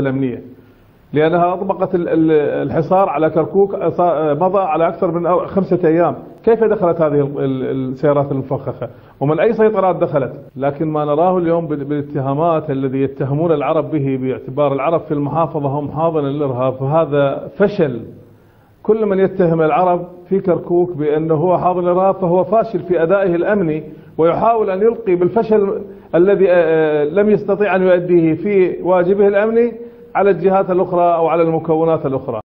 الأمنية. لأنها أطبقت ال- ال- الحصار على كركوك مضى على أكثر من خمسة أيام. كيف دخلت هذه ال- ال- السيارات المفخخة؟ ومن أي سيطرات دخلت؟ لكن ما نراه اليوم بال- بالاتهامات الذي يتهمون العرب به باعتبار العرب في المحافظة هم حاضنة للإرهاب. فهذا فشل. كل من يتهم العرب في كركوك بأنه هو حاضن الإرهاب فهو فاشل في أدائه الأمني. ويحاول أن يلقي بالفشل الذي آه، آه، لم يستطيع أن يؤديه في واجبه الأمني على الجهات الأخرى أو على المكونات الأخرى.